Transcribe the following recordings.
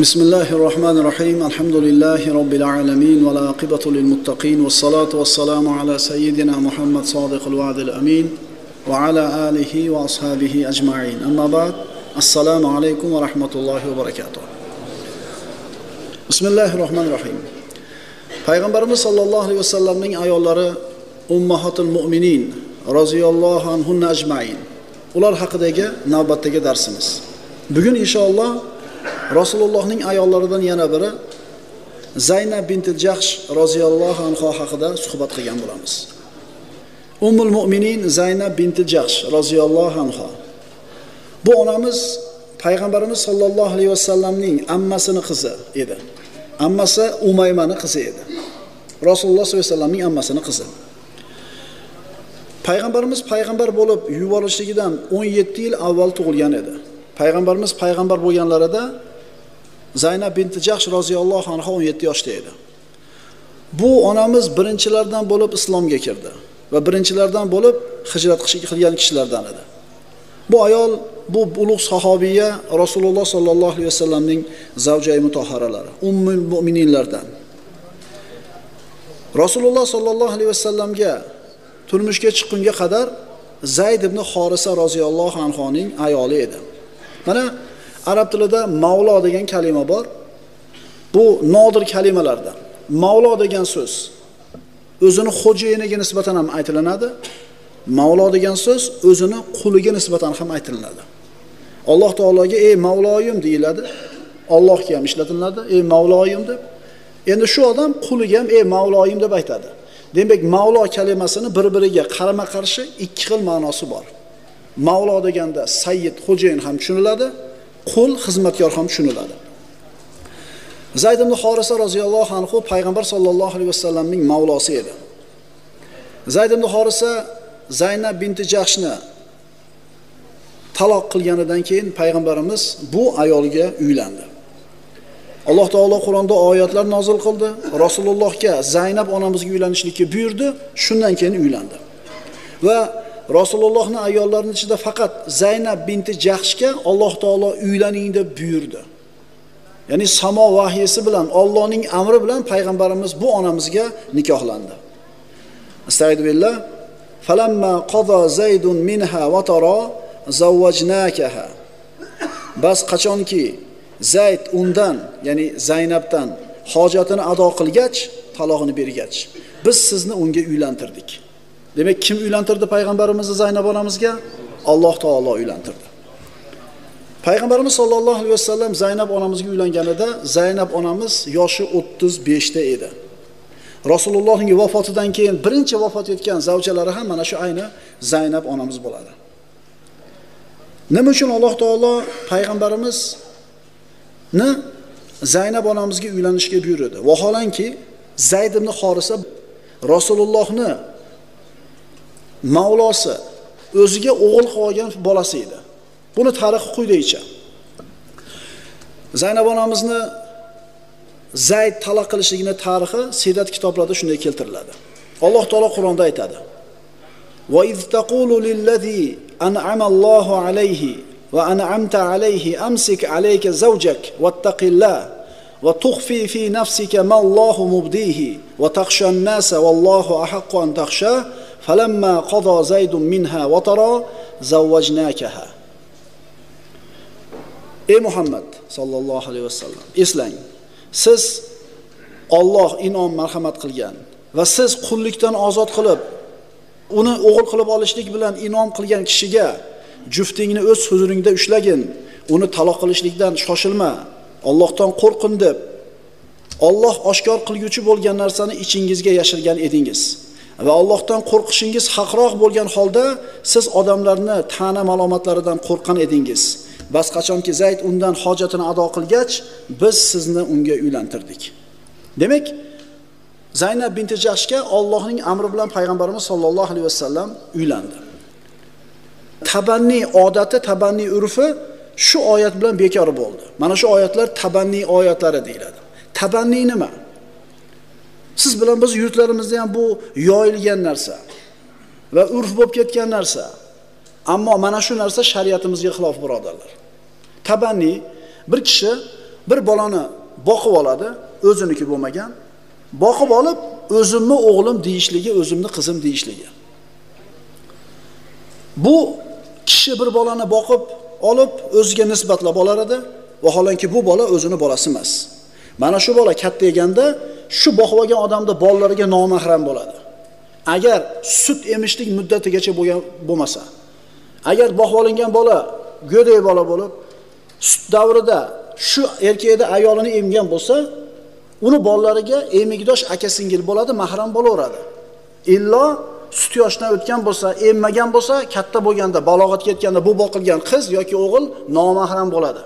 بسم الله الرحمن الرحيم الحمد لله رب العالمين والعاقبة للمتقين والصلاة والسلام على سيدنا محمد صادق الوعد الأمين وعلى آله وأصحابه أجمعين أما بعد السلام عليكم ورحمة الله وبركاته بسم الله الرحمن الرحيم payg'ambarimiz sollallohu alayhi vasallamning ayollari ummahatul mo'minin roziyallohu anhunna ajmain ular haqidagi navbatdagi darsimiz bugun inshaalloh rasulullohning ayollaridan yana biri zaynab binti jahsh roziyallohu anhu haqida suhbat qilgan bo'lamiz. Ummul mo'minin zaynab binti jahsh roziyallohu anhu. Bu onamiz payg'ambarimiz sollallohu alayhi vasallamning ammasini qizi edi. Ammasi umaymani qizi edi. Rasululloh sollallohu alayhi vasallamning ammasini qizi. Payg'ambarimiz payg'ambar bo'lib yuborishligidan 17 yil avval tug'ilgan edi. Payg'ambarimiz payg'ambar bo'lganlarida zaynab binti jahsh roziyallohu anha 17 yoshda edi. Bu onamiz birinchilardan bo'lib islomga kirdi va birinchilardan bo'lib hijrat qilgan kishilardan edi. Bu ayol bu ulug' sahobiya rasululloh sollallohu alayhi vasallamning zavjay mutoharalari, ummul mu'mininlardan. rasululloh sollallohu alayhi vasallamga turmushga chiqqunga qadar zayd ibn Xorisa roziyallohu anhoning ayoli edi. Mana arab tilida mavlo degan kalima bor. Bu nodir kalimalardan. Mavlo degan so'z o'zini xo'jayiniga nisbatan ham aytilinadi. Mavlo degan so'z o'zini quliga nisbatan ham aytilinadi. Alloh taologa ey mavloyim deyiladi. Allohga ham ishlatiladi. Ey mavloyim deb. Endi shu odam quliga ham ey mavloyim deb aytadi. Demak mavlo kalimasini bir biriga qarama qarshi ikki xil ma'nosi bor. Mavlo deganda sayyid xo'jayin ham tushuniladi. Qul xizmatkor ham tushuniladi. Zayd ibn horisa roziyallohu anhu payg'ambar sollallohu alayhi vasallamning mavlosi edi. Zayd ibn horisa zaynab binti jahshni taloq qilganidan keyin payg'ambarimiz bu ayolga uylandi. Alloh taolo qur'onda oyatlar nozil qildi. Rasulullohga zaynab onamizga uylanishlikka buyurdi. Shundan keyin uylandi. Va rasulullohni ayollarini ichida faqat zaynab binti jahshga alloh taolo uylaning deb buyurdi. Ya'ni samo vahyisi bilan ollohning amri bilan payg'ambarimiz bu onamizga nikohlandi. Astag'billah falamma qada zaydun minha vatara zavvajnakaha bas qachonki zayd undan ya'ni zaynabdan hojatini ado qilgach talog'ini bergach biz sizni unga uylantirdik. Demak kim uylantirdi payg'ambarimizni zaynab onamizga? Alloh taolo uylantirdi. Payg'ambarimiz sollallohu alayhi vasallam zaynab onamizga uylanganida zaynab onamiz yoshi o'ttiz beshda edi. Rasulullohning vafotidan keyin birinchi vafot etgan zavjalari ham mana shu ayni zaynab onamiz bo'ladi. Nima uchun alloh taolo payg'ambarimizni zaynab onamizga uylanishga buyurdi? Vaholanki zayd ibn horisa rasulullohni mavlosi o'ziga o'g'il qilib olgan bolasi edi buni tarixi quyidagicha zaynab onamizni zayd taloq qilishligini tarixi siyrat kitoblarida shunday keltiriladi alloh taolo qur'onda aytadi وإذ تقول للذي أنعم الله عليه وأنعمت عليه أمسك عليك زوجك واتق الله وتخفي في نفسك ما الله مبديه وتخشى الناس والله أحق أن تخشاه falamma qodo zaydun minha vataro zavvajnakaha ey muhammad sollallohu alayhi vasallam eslang siz olloh inom marhamat qilgan va siz qullikdan ozod qilib uni o'g'il qilib olishlik bilan inom qilgan kishiga juftingni o'z huzuringda ushlagin uni taloq qilishlikdan shoshilma ollohdan qo'rqin deb olloh oshkor qilguvchi bo'lgan narsani ichingizga yashirgan edingiz. Va Allohdan qo'rqishingiz haqroq bo'lgan holda siz odamlarni ta'na malomatlaridan qo'rqqan edingiz. Bas qachonki Zayd undan hojatini ado qilgach, biz sizni unga uylantirdik. Demak, Zaynab binti Jahshga Allohning amri bilan payg'ambarimiz sollallohu alayhi vasallam uylandi. Tabanni odati, tabanni urfi shu oyat bilan bekor bo'ldi. Mana shu oyatlar tabanni oyatlari deyiladi. Tabanni nima? Siz bilan biz yurtlarimizda ham bu yoyilgan narsa va urf bo'lib ketgan narsa. Ammo mana shu narsa shariatimizga xilof birodarlar. Tabanni bir kishi bir bolani boqib oladi, o'ziniki bo'lmagan. Boqib olib, o'zimni o'g'lim deyishligi, o'zimni qizim deyishligi. Bu kishi bir bolani boqib olib o'ziga nisbatlab olar edi, vaholanki bu bola o'zini bolasi emas. Mana shu bola kattayganda shu boqib olgan odamni bolalariga nomahram bo'ladi. Agar sut emishlik muddatigacha bo'lgan bo'lmasa, agar boqib olingan bola go'day bola bo'lib, sut davrida shu erkakda ayolini emgan bo'lsa, uni bolalariga emigdosh aka singil bo'ladi, mahram bo'laveradi. Illo sut yoshdan o'tgan bo'lsa, emmagan bo'lsa, katta bo'lganda, balog'atga yetganda bu boqilgan qiz yoki o'g'il nomahram bo'ladi.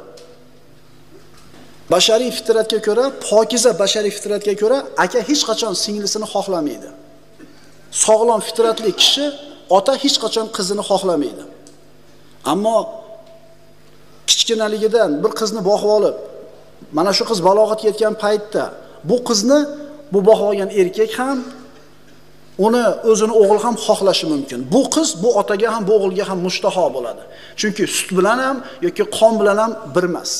Bashariy fitratga ko'ra, pokiza bashariy fitratga ko'ra aka hech qachon singlisini xohlamaydi. Sog'lom fitratli kishi ota hech qachon qizini xohlamaydi. Ammo kichkinaligidan bir qizni boqib olib, mana shu qiz balog'atga yetgan paytda bu qizni bu boqib olgan erkak ham uni o'zini o'g'li ham xohlashi mumkin. Bu qiz bu otaga ham bu o'g'ilga ham mushtaho bo'ladi. Chunki sut bilan ham yoki qon bilan ham bir emas.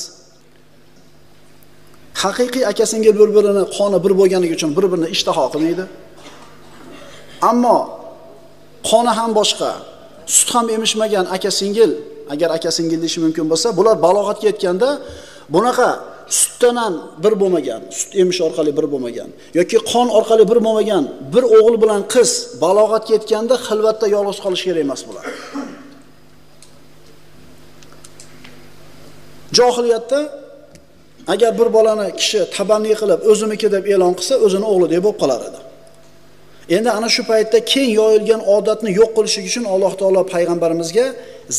Haqiqiy aka singil bir-birini qoni bir bo'lganligi uchun bir-birini ishtaho qilmaydi. Ammo qoni ham boshqa, sut ham emishmagan aka singil, agar aka singil deyish mumkin bo'lsa, bular balog'atga yetganda bunaqa sutdan ham bir bo'lmagan, sut emish orqali bir bo'lmagan yoki qon orqali bir bo'lmagan bir o'g'il bilan qiz balog'atga yetganda xilvatda yolg'iz qolish kerak emas bular. Johiliyatda agar bir bolani kishi tabanniy qilib o'ziniki deb e'lon qilsa, o'zini o'g'lidek bo'lib qolar edi. Endi ana shu paytda keng yoyilgan odatni yo'q qilishlik uchun Alloh taolo payg'ambarimizga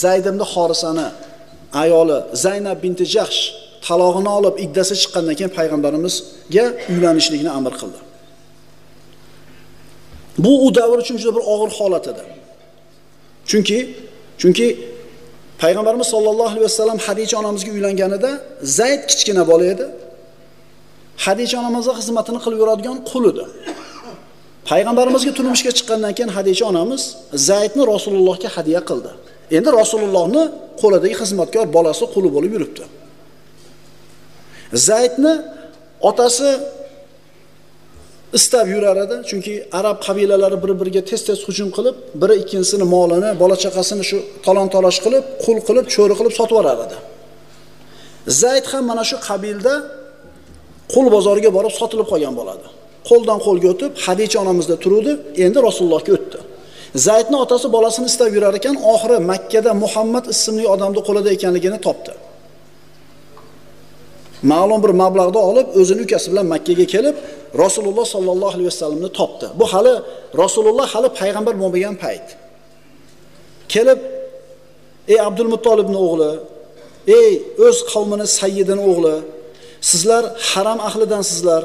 Zayd ibn Xorisani ayoli Zaynab binti Jahsh talog'ini olib iddasi chiqqandan keyin payg'ambarimizga uylanishlikni amr qildi. Bu u davr uchun juda bir og'ir holat edi. Chunki chunki payg'ambarimiz sollallohu alayhi vasallam hadicha onamizga uylanganida Zayd kichkina bola edi. hadicha onamizga xizmatini qilib yuradigan qul edi. Payg'ambarimizga turmushga chiqqandan keyin hadicha onamiz Zaydni Rasulullohga hadya qildi. Endi Rasulullohni qo'lidagi xizmatkor bolasi quli bo'lib yuribdi. Zaydni otasi istab yurar edi, chunki arab qabilalari bir-biriga tez-tez hujum qilib, biri ikkinchisini molini, bola chaqasini shu talon-talosh qilib, qul qilib, cho'ri qilib sotib yuborar edi. Zayd ham mana shu qabilda qul bozoriga borib sotilib qolgan bo'ladi. Qo'ldan qo'lga o'tib, hadicha onamizda turuvdi, endi Rasulullohga o'tdi. Zaydni otasi bolasini istab yurar ekan, oxiri makkada Muhammad ismli odamning qo'lida ekanligini topdi. ma'lum bir mablag'da olib o'zini ukasi bilan Makkaga kelib Rasululloh sollallohu alayhi vasallamni topdi. Bu hali Rasululloh hali payg'ambar bo'lmagan payt. Kelib ey Abdulmuttolibning o'g'li, ey o'z qavmini sayyidining o'g'li, sizlar haram ahlidansizlar,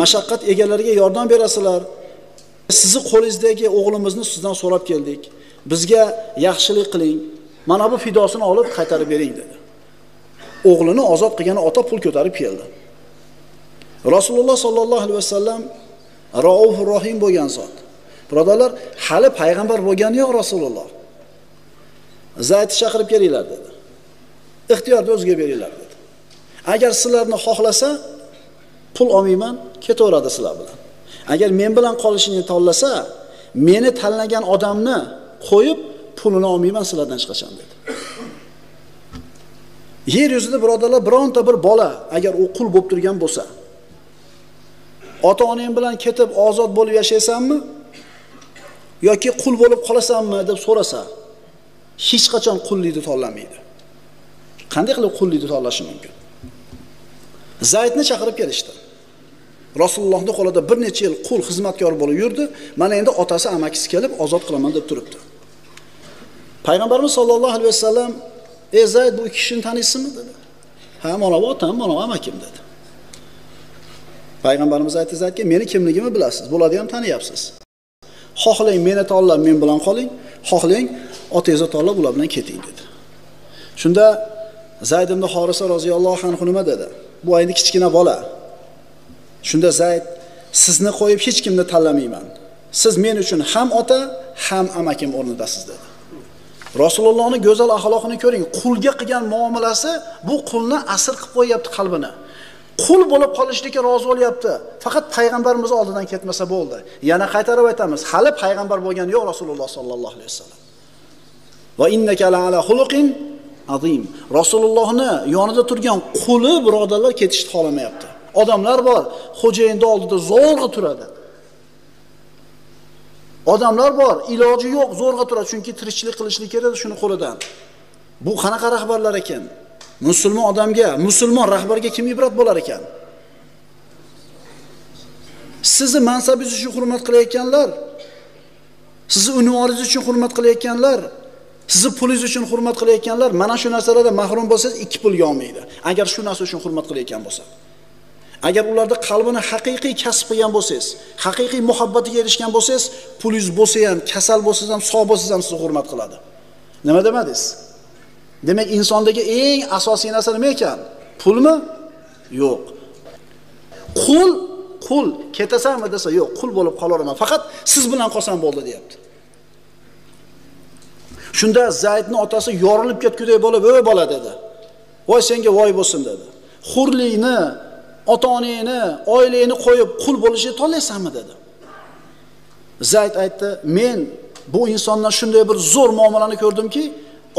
mashaqqat egalariga yordam berasizlar. Sizni qo'lingizdagi o'g'limizni sizdan so'rab keldik. Bizga yaxshilik qiling. Mana bu fidosini olib qaytarib bering dedi. o'g'lini ozod qilgan ota pul ko'tarib keldi. Rasululloh sollallohu alayhi vasallam Rauf Rohim bo'lgan zot. Birodarlar, hali payg'ambar bo'lgani yo'q Rasululloh. zaydni chaqirib kelinglar dedi. Ixtiyorni o'ziga beringlar dedi. Agar sizlarni xohlasa, pul olmayman, ketaveradi sizlar bilan. Agar men bilan qolishini tanlasa, meni tanlagan odamni qo'yib, pulini olmayman sizlardan hech qachon dedi. yer yuzida birodarlar bironta bir bola agar u qul bo'lib turgan bo'lsa ota onang bilan ketib ozod bo'lib yashaysanmi? Yoki qul bo'lib qolasanmi deb so'rasa hech qachon qullikni tanlamaydi. Qanday qilib qullikni tanlashi mumkin? Zaydni chaqirib kelishdi. Rasulullohni qo'lida bir necha yil qul xizmatkor bo'lib yurdi. Mana endi otasi amakisi kelib ozod qilaman deb turibdi. Payg'ambarimiz sollallohu alayhi vasallam ey zayd bu ikki kishini taniysizmi dedi. Ha mana bu otam mana bu amakim dedi. Payg'ambarimiz aytdi meni kimligimni bilasiz bularni ham taniyapsiz xohlang meni tanlab men bilan qoling. Xohlang otangizni tanlab ular bilan keting dedi. Shunda zayd ibn horisa roziyallohu anhu nima dedi? Bu endi kichkina bola. Shunda zayd sizni qo'yib hech kimni tanlamayman. Siz men uchun ham ota ham amakim o'rnidasiz dedi. Rasulullohning go'zal axloqini ko'ring. Qulga qilgan muomalasi bu qulni asir qilib qo'yapti qalbini. Qul bo'lib qolishlikka rozi bo'lyapti. Faqat payg'ambarimiz oldidan ketmasa bo'ldi. Yana qaytarib aytamiz, hali payg'ambar bo'lgani yo'q Rasululloh sollallohu alayhi vasallam. Va innaka ala xuluqin azim. Rasulullohni yonida turgan quli birodarlar ketishni xohlamayapti. Odamlar bor, xo'jayinni oldida zo'rg'a turadi. Odamlar bor, iloji yo'q, zo'rg'a turadi, chunki tirikchilik qilishlik kerak shuni qo'lidan. Bu qanaqa rahbarlar ekan? Musulmon odamga, musulmon rahbarga kim ibrat bo'lar ekan? Sizni mansabingiz uchun hurmat qilayotganlar, sizni unvoningiz uchun hurmat qilayotganlar, sizni pulingiz uchun hurmat qilayotganlar mana shu narsalardan mahrum bo'lsangiz ikki pulga olmaydi. Agar shu narsa uchun hurmat qilayotgan bo'lsa. Agar ularda qalbini haqiqiy kasb qilgan bo'lsangiz, haqiqiy muhabbatiga erishgan bo'lsangiz, pulingiz bo'lsa ham, kasal bo'lsangiz ham, sog' bo'lsangiz ham sizni hurmat qiladi. Nima demadingiz? Demak, insondagi eng asosiy narsa nima ekan? Pulmi? Yo'q. Qul, qul ketasanmi desa, yo'q, qul bo'lib qolaveraman. Faqat siz bilan qolsam bo'ldi, deyapti. Shunda Zaydning otasi yorilib ketgudek bo'lib, "Ey bola" dedi. "Voy senga voy bo'lsin" dedi. "Xurlikni, ota-onangni, oilangni qo'yib qul bo'lishni tanlaysanmi?" dedi. Zayd aytdi, "Men bu insondan shunday bir zo'r muomalani ko'rdimki,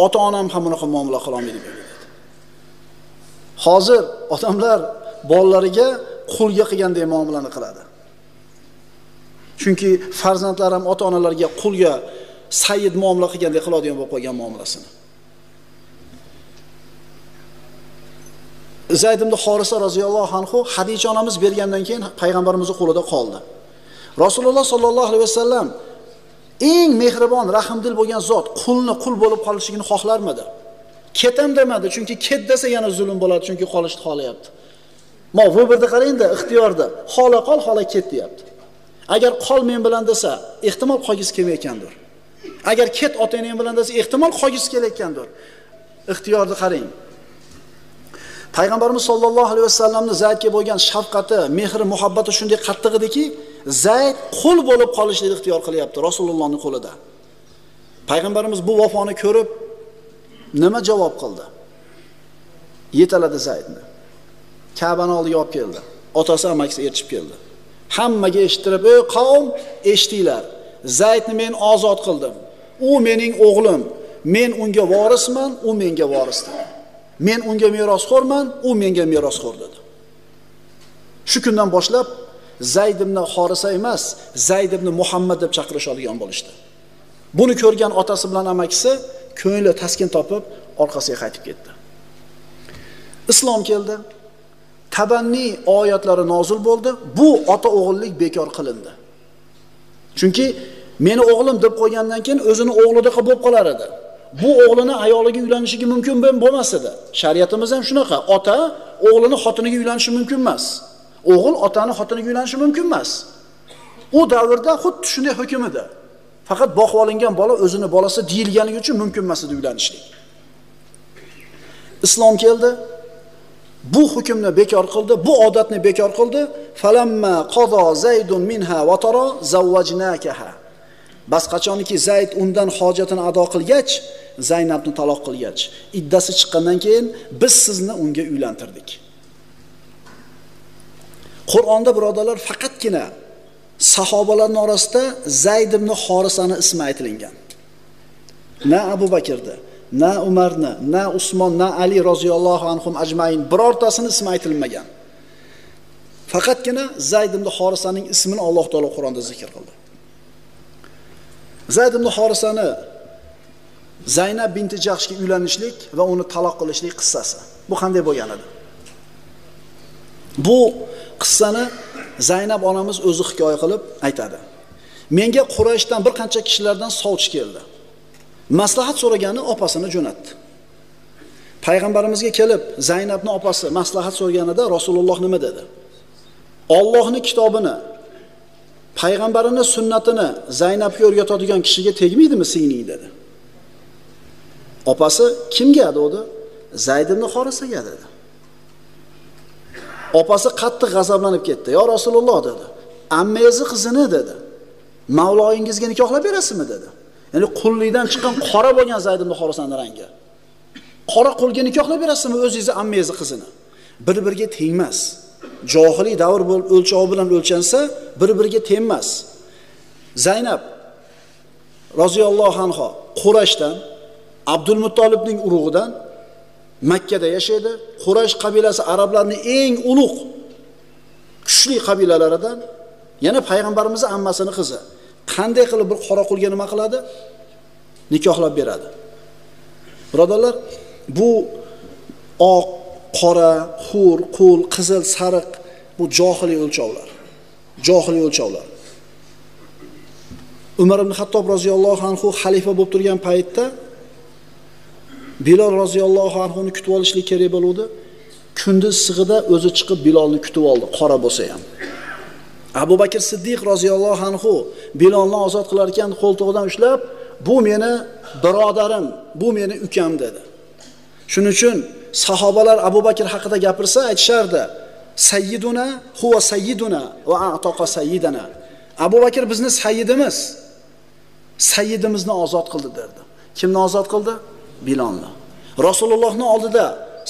ota-onam ham bunaqa muomala qila olmaydi" dedi. Hozir odamlar bolalariga qulga qilgandek muomalani qiladi. Chunki farzandlar ham ota-onalarga qulga sayyid muomala qilgandek qiladigan bo'lib qolgan muomalasini. Zayd ibn Horisa roziyallohu anhu Hadija onamiz bergandan keyin payg'ambarimizning qo'lida qoldi. Rasululloh sollallohu alayhi vasallam eng mehribon, rahmdil bo'lgan zot qulni qul bo'lib qolishligini xohlarmidi? Ketam demadi, chunki ket desa yana zulm bo'ladi, chunki qolishni xohlayapti. Ma bu qarangda, ixtiyorda, xola qol, xola ket deyapti. Agar qol men bilan desa, ehtimol qolgisi kelmayotgandir. Agar ket ota enang bilan desa, ehtimol qolgisi kelayotgandir. Ixtiyorni qarang. Payg'ambarimiz sollallohu alayhi vasallamning Zaydga bo'lgan shafqati, mehri, muhabbati shunday qattiq ediki, Zayd qul bo'lib qolishni ixtiyor qilyapti Rasulullohning qo'lida. Payg'ambarimiz bu vafoni ko'rib nima javob qildi? Yetaladi Zaydni. Ka'bani oldiga olib keldi. Otasi amakisi ertib keldi. Hammaga eshittirib, "Ey qavm, eshitinglar. Zaydni men ozod qildim. U mening o'g'lim. Men unga vorisman, u menga vorisdir." Men unga merosxo'rman, u menga merosxo'r dedi. Shu kundan boshlab Zayd ibn Horisa emas, Zayd ibn Muhammad deb chaqirishadigan bo'lishdi. Buni ko'rgan otasi bilan amakisi ko'ngli taskin topib, orqasiga qaytib ketdi. Islom keldi. Tabanni oyatlari nozil bo'ldi. Bu ota o'g'illik bekor qilindi. Chunki meni o'g'lim deb qo'ygandan keyin o'zini o'g'lidaqa bo'lib qolar edi. bu o'g'lini ayoliga uylanishiga mumkin bo'lmas edi. Shariatimiz ham shunaqa. Ota o'g'lini xotiniga uylanishi mumkin emas. O'g'il otani xotiniga uylanishi mumkin emas. U davrda xuddi shunday hukm edi. Faqat boqib olingan bola o'zini bolasi deyilganligi uchun mumkin emas edi uylanishlik. Islom keldi. Bu hukmni bekor qildi, bu odatni bekor qildi. Falamma qodo Zaydun minha va zavvajnakaha zawwajnakaha. Bas qachoniki Zayd undan hojatini ado qilgach, Zaynabni taloq qilgach, iddasi chiqqandan keyin biz sizni unga uylantirdik. Qur'onda birodarlar faqatgina sahobalarni orasida Zayd ibn Xorisani ismi aytilgan. Na Abu bakrni na Umarni, na Usmon, na Ali roziyallohu anhum ajmain birortasini ismi aytilmagan. Faqatgina Zayd ibn Xorisaning ismini Alloh taolo Qur'onda zikr qildi. Zayd ibn Xorisani Zaynab binti Jahshga uylanishlik va uni taloq qilishlik qissasi. Bu qanday bo'lgan edi? Bu qissani Zaynab onamiz o'zi hikoya qilib aytadi. Menga Qurayshdan bir qancha kishilardan sovchi keldi. Maslahat so'ragani opasini jo'natdi. Payg'ambarimizga kelib, zaynabni opasi maslahat so'raganida Rasululloh nima dedi? Allohning kitobini payg'ambarini sunnatini Zaynabga o'rgatadigan kishiga tegmaydimi singling dedi. Opasi kimga dedi? Zayd ibn Xorisaga dedi. Opasi qattiq g'azablanib ketdi. "Yo Rasululloh" dedi. "Ammangizni qizini" dedi. "Mavloyingizga nikohlab berasizmi?" dedi. Ya'ni qullikdan chiqqan qora bo'lgan Zayd ibn Xorisaning rangi. Qora qulga nikohlab berasizmi o'zingizni ammangizni qizini? Bir-biriga tengmas. johiliy davr bo'lib o'lchovi bilan o'lchansa bir biriga tengmas zaynab roziyallohu anhu qurashdan abdul muttolibning urug'idan makkada yashaydi. Qurash qabilasi arablarning eng ulug' kuchli qabilalaridan yana payg'ambarimizni ammasini qizi. Qanday qilib bir qora qulga nima qiladi? Nikohlab beradi. Birodarlar bu oq qora hur qul qizil sariq bu johiliy o'lchovlar. Johiliy o'lchovlar. Umar ibn hattob roziyallohu anhu xalifa bo'lib turgan paytda bilol roziyallohu anhuni kutib olishlik kerak bo'luvdi. Kunduz sig'ida o'zi chiqib bilolni kutib oldi qora bo'lsa ham. Abu bakr siddiq roziyallohu anhu bilolni ozod qilar ekan qo'ltig'idan ushlab bu meni birodarim bu meni ukam dedi. Shuning uchun sahobalar abu bakr haqida gapirsa aytishardi sayyiduna huwa sayyiduna va atoqa sayyidana. Abu bakr bizni sayyidimiz sayyidimizni ozod qildi derdi. Kimni ozod qildi? Bilonni rasulullohni oldida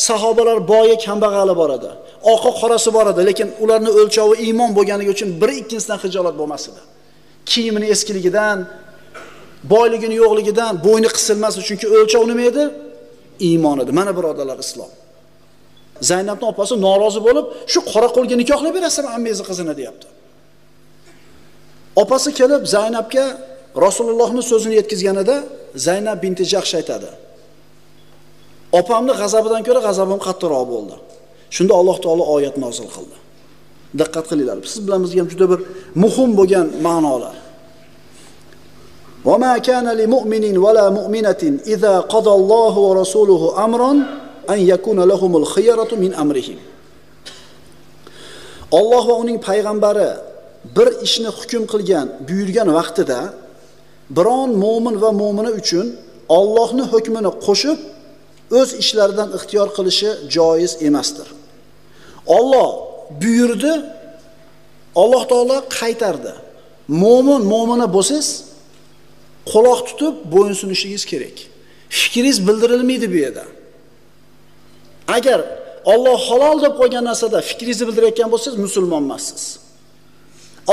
sahobalar boyi kambag'ali bor edi. Oqi qorasi bor edi lekin ularni o'lchovi iymon bo'lganligi uchun biri ikkinchisidan hijolat bo'lmas edi. Kiyimini eskiligidan boyligini yo'qligidan bo'yni qisilmas chunki o'lchov nima edi? Iymon edi. Mana birodarlar islom. Zaynabni opasi norozi bo'lib shu qora qo'lga nikohlab berasizmi ammangizni qizini deyapti. Opasi kelib zaynabga Rasulullohning so'zini yetkazganida zaynab binti jahsh aytadi. opamni g'azabidan ko'ra g'azabim qattiqroq bo'ldi shunda alloh taolo oyat nozil qildi diqqat qilinglar siz bilan bizga ham juda bir muhim bo'lgan ma'nolar وما كان لمؤمن ولا مؤمنة إذا قضى الله ورسوله أمرا أن يكون لهم الخيرة من أمرهم Alloh va uning payg'ambari bir ishni hukm qilgan, buyurgan vaqtida biron mo'min va mo'mina uchun Allohning hukmini qo'shib o'z ishlaridan ixtiyor qilishi joiz emasdir. Alloh buyurdi, Alloh taolo qaytardi. Mo'min mo'mina bo'lsangiz, quloq tutib bo'yinsunishingiz kerak. Fikringiz bildirilmaydi bu yerda. Agar Alloh halol deb qo'ygan narsada fikringizni bildirayotgan bo'lsangiz, musulmon emassiz.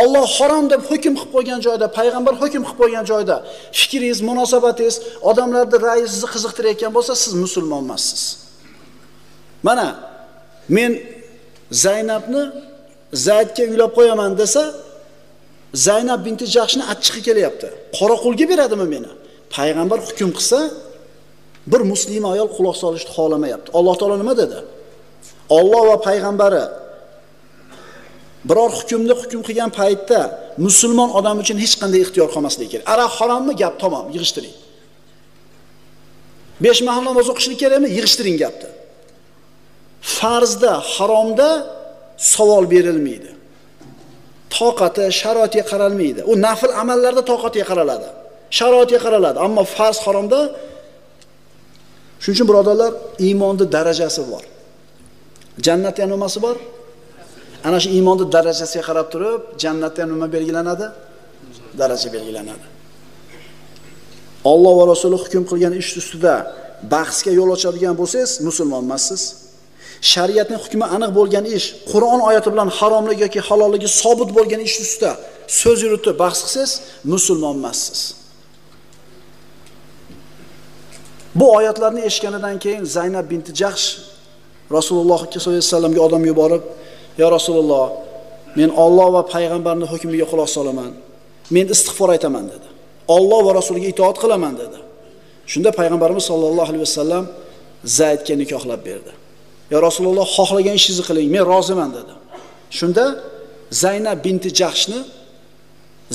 Alloh harom deb hukm qilib qo'ygan joyda, payg'ambar hukm qilib qo'ygan joyda fikringiz, munosabatingiz, odamlarni ra'yi sizni qiziqtirayotgan bo'lsa, siz musulmon emassiz. Mana men Zaynabni Zaydga uylab qo'yaman desa, Zaynab binti Jahshni achchiqi kelyapti. Qoraqulga beradimi meni? Payg'ambar hukm qilsa, bir musulmon ayol quloq solishni xohlamayapti. Alloh taolo nima dedi? Alloh va payg'ambari biror hukmni hukm qilgan paytda musulmon odam uchun hech qanday ixtiyor qolmasligi kerak. Aroq harommi? Gap tamom, yig'ishtiring. Besh mahal namoz o'qishlik kerakmi? Yig'ishtiring gapni. Farzda, haromda savol berilmaydi. Toqati, sharoitiga qaralmaydi. U nafl amallarda toqatiga qaraladi. Sharoitiga qaraladi, ammo farz haromda Shuning uchun birodarlar, iymonning darajasi bor. jannat ham nimasi bor? Ana shu iymonning darajasiga qarab turib, jannatda ham nima belgilanadi? Daraja belgilanadi. Alloh va Rasuli hukm qilgan ish ustida bahsga yo'l ochadigan bo'lsangiz, musulmon emassiz. Shariatning hukmi aniq bo'lgan ish, Qur'on oyati bilan haromligi yoki halolligi sobit bo'lgan ish ustida so'z yuritib bahs qilsangiz, musulmon emassiz. Bu oyatlarni eshitganidan keyin Zaynab binti Jahsh Rasululloh sollallohu alayhi vasallamga odam yuborib, "Ya Rasululloh, men Alloh va payg'ambarning hukmiga quloq solaman. Men istig'for aytaman" dedi. Alloh va rasuliga itoat qilaman dedi. Shunda payg'ambarimiz sollallohu alayhi vasallam Zaydga nikohlab berdi. "Ya Rasululloh, xohlagan ishingizni qiling, men roziman" dedi. Shunda Zaynab binti Jahshni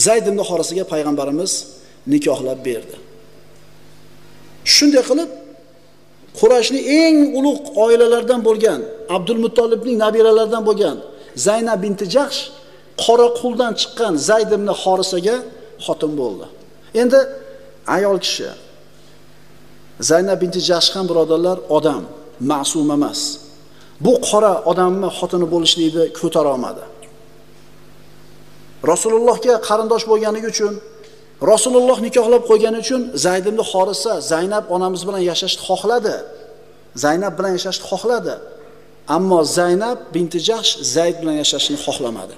Zayd ibn Horisiga payg'ambarimiz nikohlab berdi. Shunday qilib Qurashni eng ulug' oilalaridan bo'lgan Abdul Muttolibning nabiralaridan bo'lgan Zaynab binti Jahsh Qoraquldan chiqqan Zayd ibn Horisaga xotin bo'ldi. Endi ayol kishi Zaynab binti Jahsh ham birodarlar odam, ma'sum emas. Bu qora odamni xotini bo'lishlikni ko'tara olmadi. Rasulullohga qarindosh bo'lganligi uchun Rasululloh nikohlab qo'ygani uchun Zayd ibn Horisa Zaynab onamiz bilan yashashni xohladi. Zaynab bilan yashashni xohladi. Ammo Zaynab binti Jahsh Zayd bilan yashashni xohlamadi.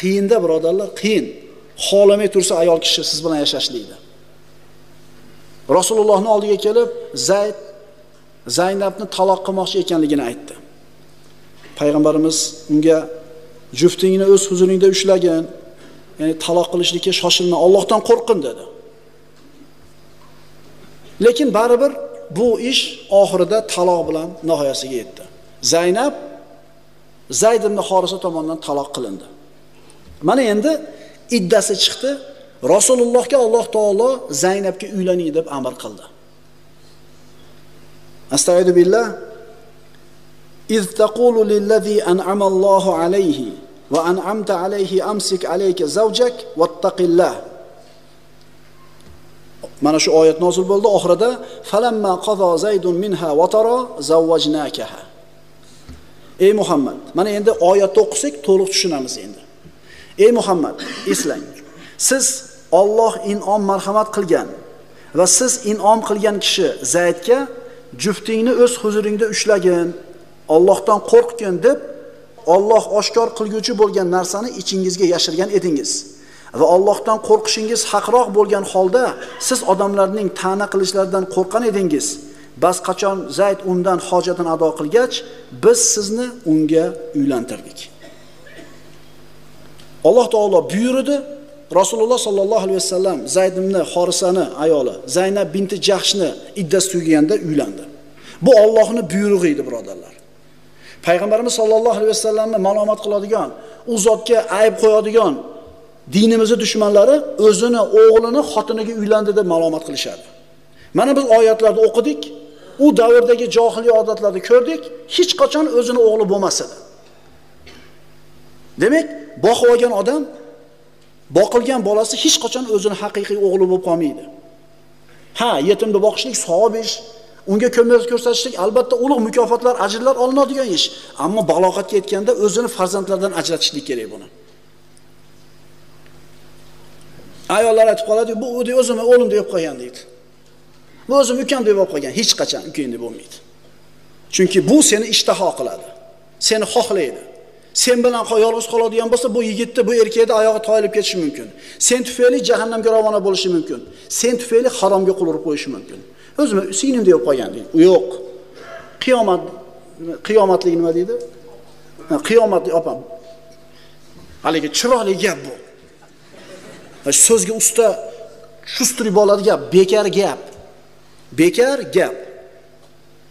Qiyinda birodarlar, qiyin. Xohlamay tursa ayol kishi siz bilan yashashlikni. Rasulullohning oldiga kelib, Zayd Zaynabni taloq qilmoqchi ekanligini aytdi. Payg'ambarimiz unga juftingni o'z huzuringda ushlagin, ya'ni taloq qilishlikka shoshilma, Allohdan qo'rqin dedi. Lekin baribir bu ish oxirida taloq bilan nihoyasiga yetdi. Zaynab Zayd ibn Horisa tomonidan taloq qilindi. Mana endi iddasi chiqdi. Rasulullohga Alloh taolo Zaynabga uylaning deb amr qildi. Astagfiru billah. إذ تقول للذي أنعم الله عليه va an'amta alayhi amsik alayka zawjak vattaqillah mana shu oyat nozil bo'ldi. Oxirida falamma qazo zaydun minha vatara zavvajnakaha ey muhammad mana endi oyatni o'qisak to'liq tushunamiz endi. Ey muhammad eslang. Siz Alloh inom marhamat qilgan va siz inom qilgan kishi zaydga juftingni o'z huzuringda ushlagin Allohdan qo'rqgin deb Alloh oshkor qilguvchi bo'lgan narsani ichingizga yashirgan edingiz va Allohdan qo'rqishingiz haqroq bo'lgan holda siz odamlarning ta'na qilishlaridan qo'rqan edingiz. Bas qachon Zayd undan hojatini ado qilgach, biz sizni unga uylantirdik. Alloh taolo buyurdi, Rasululloh sollallohu alayhi vasallam Zayd ibn Xorisani ayoli Zaynab binti Jahshni iddas tugaganda uylandi. Bu Allohning buyrug'i edi, birodarlar. Payg'ambarimiz sollallohu alayhi vasallamni malomat qiladigan, u zotga ayb qo'yadigan dinimizni dushmanlari o'zini o'g'lini xotiniga uylandi deb ma'lumot qilishadi. Mana biz oyatlarni o'qidik, u davrdagi johiliy odatlarni ko'rdik, hech qachon o'zini o'g'li bo'lmas edi. Demak, boqib olgan odam boqilgan bolasi hech qachon o'zini haqiqiy o'g'li bo'lib qolmaydi. Ha, yetimni boqishlik savob ish, unga ko'mak ko'rsatishlik albatta ulug' mukofotlar, ajrlar olinadigan ish, ammo balog'atga yetganda o'zini farzandlardan ajratishlik kerak buni. Ayollar aytib qoladi, bu o'zimni o'g'lim deb qo'ygan deydi. Bu o'zimni ukam deb olib qolgan, hech qachon ukang deb bo'lmaydi. Chunki bu seni ishtaho qiladi. Seni xohlaydi. Sen bilan yolg'iz qoladigan bo'lsa, bu yigitni, bu erkakni oyog'i toyilib ketishi mumkin. Sen tufayli jahannamga ravona bo'lishi mumkin. Sen tufayli haromga qul urib qo'yishi mumkin. O'zim singlim deb qo'ygan deydi. Yo'q. Qiyomat qiyomatlik nima deydi? Qiyomat opam. Haligi chiroyli gap bu. so'zga usta chustirib oladi gap, bekar gap. Bekar gap.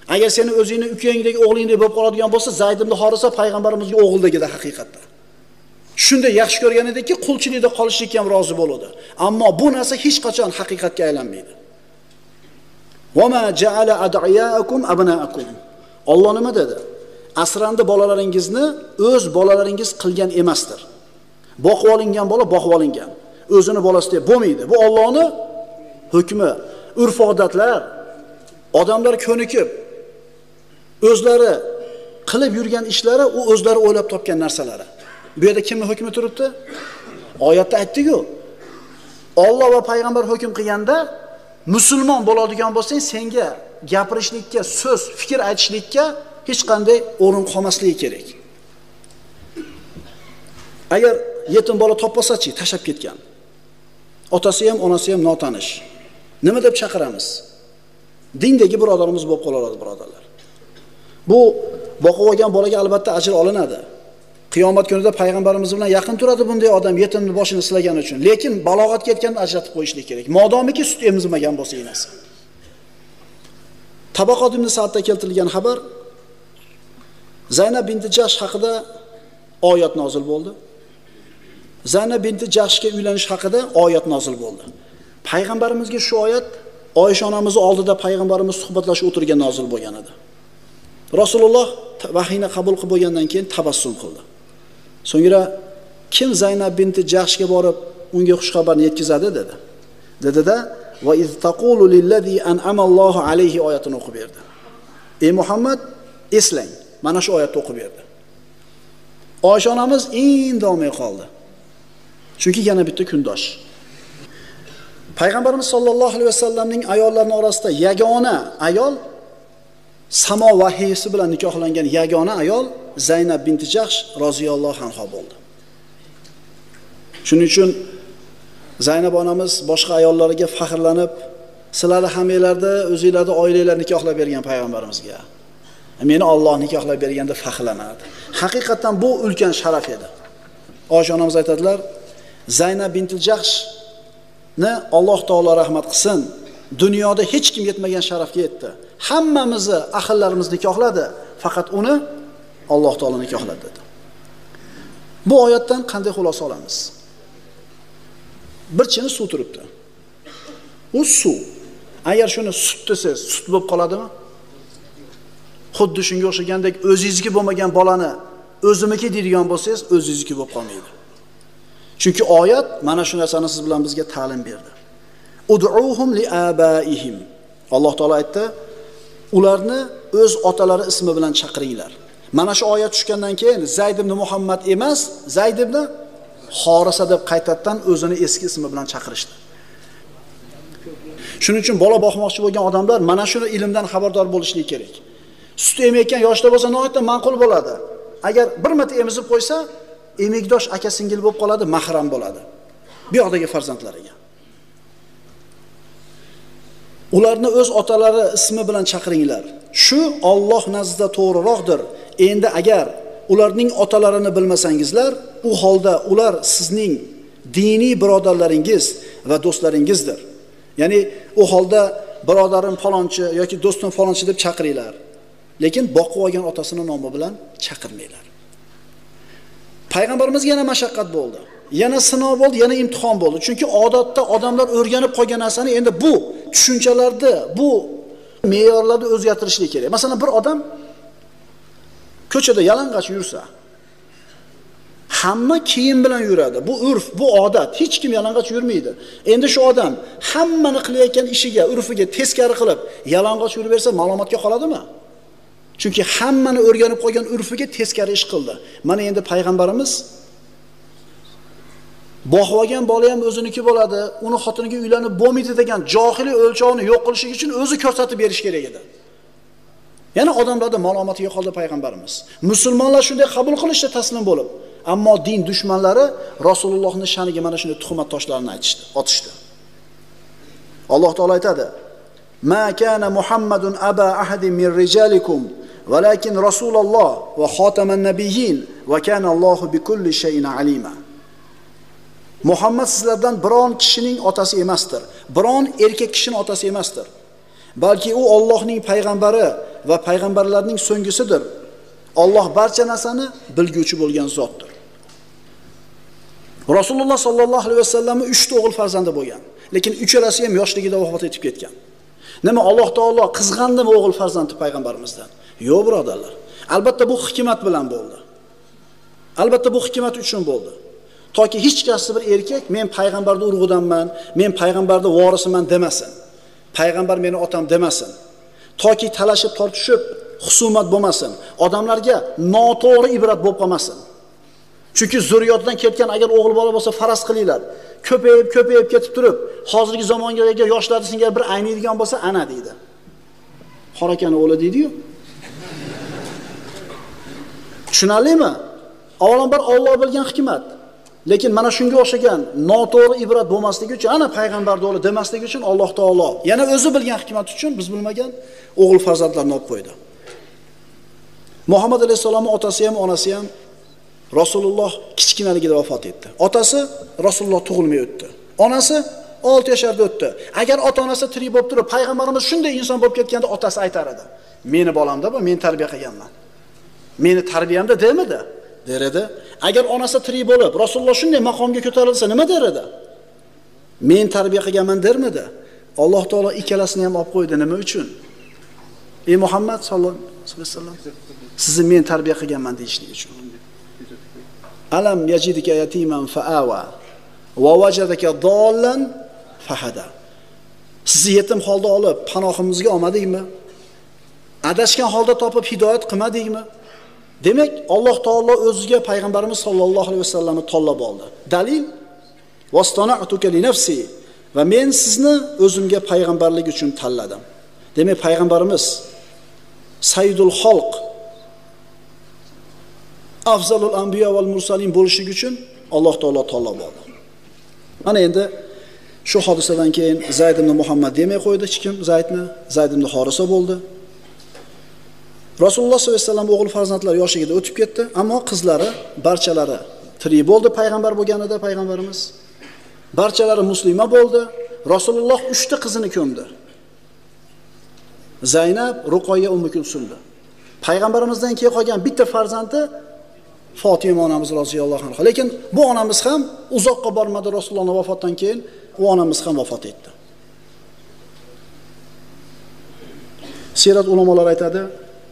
Agar seni o'zingni ukangdek o'g'lingdek bo'lib qoladigan bo'lsa, Zayd ibn Horisa payg'ambarimizga o'g'ildagida haqiqatda. Shunday yaxshi ko'rgan ediki, qulchilikda qolishlikka ham rozi bo'ladi. Ammo bu narsa hech qachon haqiqatga aylanmaydi. Ma ja'ala ad'iyaakum. Alloh nima dedi? Asrandi bolalaringizni o'z bolalaringiz qilgan emasdir. Boqib olingan bola boqib olingan. o'zini bolasi deb bo'lmaydi. Bu Allohning hukmi, urf-odatlar, odamlar ko'nikib o'zlari qilib yurgan ishlari u o'zlari o'ylab topgan narsalari. Bu yerda kimning hukmi turibdi? Oyatda aytdik-ku. Alloh va payg'ambar hukm qilganda musulmon bo'ladigan bo'lsang, senga gapirishlikka, so'z, fikr aytishlikka hech qanday o'rin qolmasligi kerak. Agar yetim bola topolsa-chi, tashab ketgan. Otasi ham, onasi ham notanish. Nima deb chaqiramiz? Dindagi birodarimiz bo'lib qoladi, birodarlar. Bu boqib olgan bolaga albatta ajr olinadi. Qiyomat kunida payg'ambarimiz bilan yaqin turadi bunday odam yetimni boshini silagani uchun. Lekin balog'atga yetganda ajratib qo'yishlik kerak. Modomiki sut emizmagan bo'lsa enasi. Tabaqot ibn saatda keltirilgan xabar Zaynab binti jash haqida oyat nozil bo'ldi. Zaynab binti jashga uylanish haqida oyat nozil bo'ldi. Payg'ambarimizga shu oyat Oysha onamizni oldida payg'ambarimiz suhbatlashib o'tirgan nozil bo'lgan edi. Rasululloh vahiyni qabul qilib bo'lgandan keyin tabassum qildi. So'ngra kim Zaynab binti Jahshga borib unga xush xabarni yetkazadi dedi. Dedida va iz taqulu lillazi an'ama alayhi oyatini o'qib berdi. Ey Muhammad, eslang. Mana shu oyatni o'qib berdi. Oysha onamiz indamay qoldi. Chunki yana bitta kundosh. Payg'ambarimiz sollallohu alayhi vasallamning ayollarni orasida yagona ayol samo vahiysi bilan nikohlangan yagona ayol Zaynab binti Jahsh roziyallohu anha bo'ldi. Shuning uchun Zaynab onamiz boshqa ayollarga faxrlanib, sizlarni hammanglarni o'zinglarni oilanglar nikohlab bergan payg'ambarimizga. Meni Alloh nikohlab berganda faxrlanadi. Haqiqatan bu ulkan sharaf edi. Oysha onamiz aytadilar, Zaynab binti Jahshni Alloh taolo rahmat qilsin. Dunyoda hech kim yetmagan sharafga yetdi. Hammamizni ahillarimiz nikohladi, faqat uni Alloh taolo nikohladi dedi. Bu oyatdan qanday xulosa olamiz? Bir chini suv turibdi. U suv. Agar shuni sut desangiz, sut bo'lib qoladimi? Xuddi shunga o'xshagandek o'zingizniki bo'lmagan bolani o'zimiki deydigan bo'lsangiz, o'zingizniki bo'lib qolmaydi. Chunki oyat mana shu narsani siz bilan bizga ta'lim berdi. Ud'uhum li abaihim. Alloh taolo aytdi, ularni o'z otalari ismi bilan chaqiringlar. Mana shu oyat tushgandan keyin Zayd ibn Muhammad emas, Zayd ibn Horisa deb qaytadan o'zini eski ismi bilan chaqirishdi. Shuning uchun bola boqmoqchi bo'lgan odamlar mana shuni ilmdan xabardor bo'lishligi kerak. Sut emayotgan yoshda bo'lsa nihoyatda ma'qul bo'ladi. Agar bir marta emizib qo'ysa, emikdosh aka singil bo'lib qoladi, mahram bo'ladi. Bu yoqdagi farzandlariga. Ularni o'z otalari ismi bilan chaqiringlar. Shu Alloh nazdida to'g'riroqdir. Endi agar ularning otalarini bilmasangizlar, u holda ular sizning diniy birodarlaringiz va do'stlaringizdir. Ya'ni u holda birodarim falonchi yoki do'stim falonchi deb chaqiringlar. Lekin boqib olgan otasini nomi bilan chaqirmanglar. Payg'ambarimizga yana mashaqqat bo'ldi. Yana sinov bo'ldi, yana imtihon bo'ldi. Chunki odatda odamlar o'rganib qolgan narsani endi bu tushunchalarni, bu me'yorlarni o'zgartirishlik kerak. Masalan, bir odam ko'chada yalang'och yursa, hamma kiyim bilan yuradi. Bu urf, bu odat. Hech kim yalang'och yurmaydi. Endi shu odam hammani qilayotgan ishiga, urfiga teskari qilib yalang'och yuraversa, ma'lumotga qoladimi? Chunki hammani o'rganib qolgan urfiga teskari ish qildi. Mana endi payg'ambarimiz boqib olgan bola ham o'ziniki bo'ladi, uni xotiniga uylanib bo'lmaydi degan johiliy o'lchovni yo'q qilish uchun o'zi ko'rsatib berish kerak edi. Yana odamlarda malomatiga qoldi payg'ambarimiz. Musulmonlar shunday qabul qilishdi taslim bo'lib, ammo din dushmanlari Rasulullohning shaniga mana shunday tuhmat toshlarini aytishdi, otishdi. Alloh taolo aytadi: "Ma kana Muhammadun aba ahadin min rijalikum, valakin Rasululloh va xotaman nabiyyin va kana Allohu bikulli shay'in alima." Muhammad sizlardan biron kishining otasi emasdir. Biron erkak kishining otasi emasdir. Balki u Allohning payg'ambari va payg'ambarlarning so'nggisidir. Alloh barcha narsani bilguvchi bo'lgan zotdir. Rasululloh sollallohu alayhi vasallamning 3 ta o'g'il farzandi bo'lgan, lekin uchalasi ham yoshligida vafot etib ketgan. Nima Alloh taolo qizg'andimi o'g'il farzandi payg'ambarimizdan? Yo'q, birodarlar. Albatta bu hikmat bilan bo'ldi. Albatta bu hikmat uchun bo'ldi. Toki hech qaysi bir erkak men payg'ambarning urug'idanman, men payg'ambarning vorisiman demasin. Payg'ambar meni otam demasin. Toki talashib tortishib husumat bo'lmasin. Odamlarga noto'g'ri ibrat bo'lib qolmasin. Chunki zurriyotdan ketgan agar o'g'il bola bo'lsa faras qilinglar. Ko'payib, ko'payib ketib turib, hozirgi zamonga yoshlar singari bir ayniydigan bo'lsa ana deydi. Xorakani o'g'li deydi-yu. Tushunarlimi? Avvalambor Alloh bilgan hikmat. Lekin mana shunga o'xshagan noto'g'ri ibrat bo'lmasligi uchun, ana payg'ambar o'g'li demasligi uchun Alloh taolo yana o'zi bilgan hikmat uchun biz bilmagan o'g'il farzandlarni olib qo'ydi. Muhammad alayhisolamning otasi ham, onasi ham Rasululloh kichkinaligida vafot etdi. Otasi Rasululloh tug'ilmay o'tdi. Onasi 6 yasharda o'tdi. Agar ota-onasi tirik bo'lib turib, payg'ambarimiz shunday inson bo'lib ketganda otasi aytar edi. Meni bolamda bu, men tarbiya qilganman. Meni tarbiyamda demidi? Der edi. Agar onasi tirik bo'lib, Rasululloh shunday maqomga ko'tarilsa, nima der edi? Men tarbiya qilganman dermidi? Alloh taolo ikkalasini ham olib qo'ydi nima uchun? Ey Muhammad sallallohu alayhi vasallam, sizni men tarbiya qilganman deyishlik uchun. Alam yajidika yatiman fa'awa va wajadaka dollan fahada. Sizni yetim holda olib panohimizga olmadikmi? Adashgan holda topib hidoyat qilmadikmi? Demak, Alloh taolo o'ziga payg'ambarimiz sollallohu alayhi vasallamni tanlab oldi. Dalil vastana'tuka li nafsi va men sizni o'zimga payg'ambarlik uchun tanladim. Demak, payg'ambarimiz sayyidul xalq afzalul anbiya val mursalin bo'lishligi uchun Alloh taolo tanlab oldi. Mana endi shu hodisadan keyin Zayd ibn Muhammad demay qo'ydi hech kim Zaydni, Zayd ibn Horisa bo'ldi. Rasululloh sollallohu alayhi vasallam o'g'il farzandlari yoshligida o'tib ketdi, ammo qizlari barchalari tirik bo'ldi payg'ambar bo'lganida payg'ambarimiz. Barchalari musulmon bo'ldi. Rasululloh uchta qizini ko'mdi. Zaynab, Ruqoya, Ummu Kulsumdi. Payg'ambarimizdan keyin qolgan bitta farzandi fotima onamiz roziyallohu anhu Lekin bu onamiz ham uzoqqa bormadi rasulullohni vafotidan keyin u onamiz ham vafot etdi. siyrat ulamolar aytadi,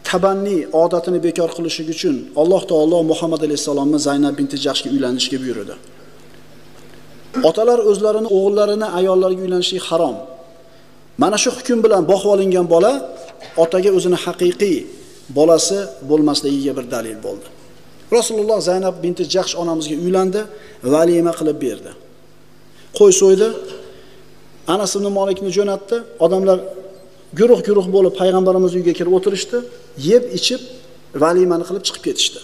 tabanni odatini bekor qilish uchun Alloh taolo Muhammad alayhissalomni Zaynab binti Jahshga uylanishga buyurdi. Otalar o'zlarini o'g'illarini ayollarga uylanishlik harom. Mana shu hukm bilan boqib olingan bola otaga o'zini haqiqiy bolasi bo'lmasligiga bir dalil bo'ldi. Rasululloh Zaynab binti Jahsh onamizga uylandi, valima qilib berdi. Qo'y so'ydi. Anas ibn molikni jo'natdi. Odamlar guruh-guruh bo'lib payg'ambarimiz uyiga kirib o'tirishdi, yeb, ichib, valimani qilib chiqib ketishdi.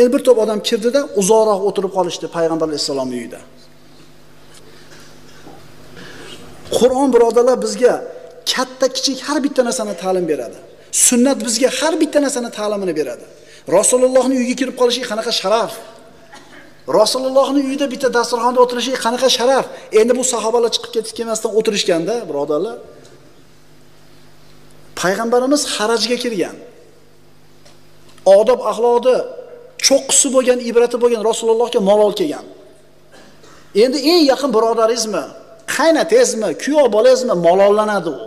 Endi bir to'p odam kirdida uzoqroq o'tirib qolishdi payg'ambar alayhissalomni uyida. Qur'on birodarlar bizga katta kichik har bitta narsani ta'lim beradi. Sunnat bizga har bitta narsani ta'limini beradi. Rasulullohning uyiga kirib qolishlik qanaqa sharaf. Rasulullohning uyida bitta dasturxonda o'tirishlik qanaqa sharaf. Endi bu sahobalar chiqib ketib kelmasdan o'tirishganda, birodarlar, payg'ambarimiz harajga kirgan. Odob axloqni cho'qqisi bo'lgan, ibrati bo'lgan Rasulullohga malol kelgan. Endi eng yaqin birodaringizmi qaynotangizmi, kuyov bolangizmi malollanadi u.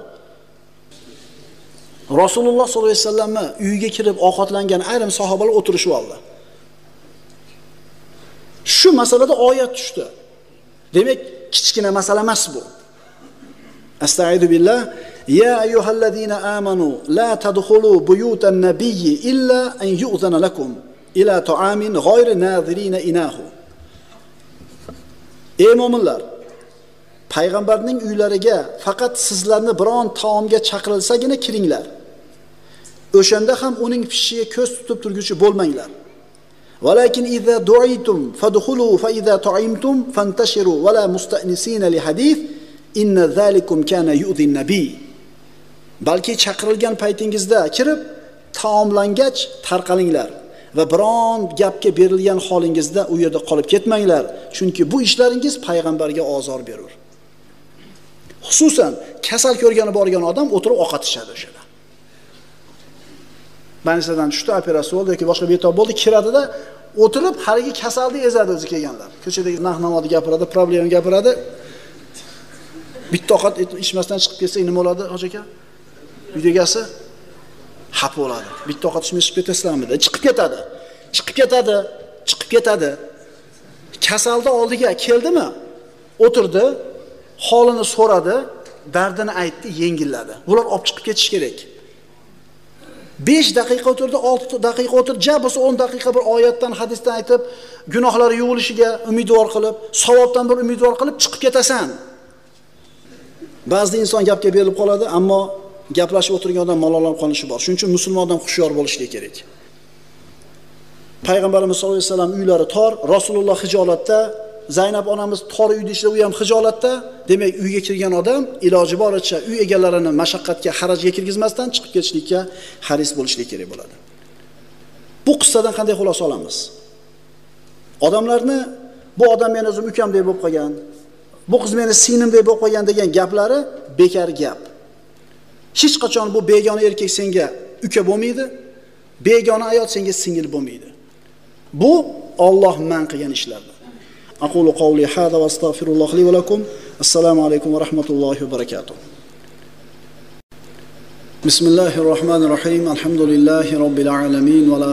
Rasululloh sollallohu alayhi vasallamni uyiga kirib ovqatlangan ayrim sahobalar o'tirishib oldi. Shu masalada oyat tushdi. Demak, kichkina masala emas bu. استعيذ بالله يا ايها الذين امنوا لا تدخلوا بيوت النبي الا ان يؤذن لكم الى طعام غير ناظرين اناه Ey mo'minlar payg'ambarning uylariga faqat sizlarni biron taomga chaqirilsagina kiringlar. O'shanda ham uning pishishiga ko'z tutib turguchi bo'lmanglar. ولكن إذا دعيتم فادخلوا فإذا طعمتم فانتشروا ولا مستأنسين لحديث inna zalikum kana yu'dhi nabiy. Balki chaqirilgan paytingizda kirib taomlangach tarqalinglar va biron gapga berilgan holingizda u yerda qolib ketmanglar, chunki bu ishlaringiz payg'ambarga ozor berur. Xususan, kasal ko'rgani borgan odam o'tirib ovqatishadi o'shada. Bansadan tushdi, operatsiya bo'ldi yoki boshqa betob bo'ldi, kiradida o'tirib haligi kasalni ezadi o'zi kelganlar. Ko'chadagi nahnamoqni gapiradi, problem gapiradi. Bitta ovqat ichmasdan chiqib ketsa nima bo'ladi, hoji aka? uyni egasi xafa bo'ladi. Bitta ovqat ichmay chiqib ketasizlarmi? Chiqib ketadi. Chiqib ketadi, chiqib ketadi. Kasalni oldiga keldimi? O'tirdi, holini so'radi, dardini aytdi, yengilladi. Bular olib chiqib ketish kerak. 5 daqiqa o'tirdi, 6 daqiqa o'tirdi, ja bo'lsa 10 daqiqa bir oyatdan, hadisdan aytib, gunohlari yuvilishiga umidvor qilib, savobdan bir umidvor qilib chiqib ketasan. Ba'zida inson gapga berilib qoladi, ammo gaplashib o'tirgan odam malollanib qolishi bor. Shuning uchun musulmon odam xushyor bo'lishi kerak. Payg'ambarimiz sollallohu alayhi vasallam uylari tor, Rasululloh hijolatda, Zaynab onamiz tor uyda ichida u ham hijolatda. Demak, uyga kirgan odam iloji boricha uy egalarini mashaqqatga, harajga kirgizmasdan chiqib ketishlikka haris bo'lishlik kerak bo'ladi. Bu qissadan qanday xulosa olamiz? Odamlarni bu odam meni o'zim ukamdek bo'lib qolgan, bu qiz meni sinimdek bo'lib qolgan degan gaplari bekar gap. Hech qachon bu begona erkak senga uka bo'lmaydi, begona ayol senga singil bo'lmaydi. Bu Alloh man qilgan ishlardir. أقول قولي هذا واستغفر الله لي ولكم السلام عليكم ورحمة الله وبركاته بسم الله الرحمن الرحيم الحمد لله رب العالمين ولا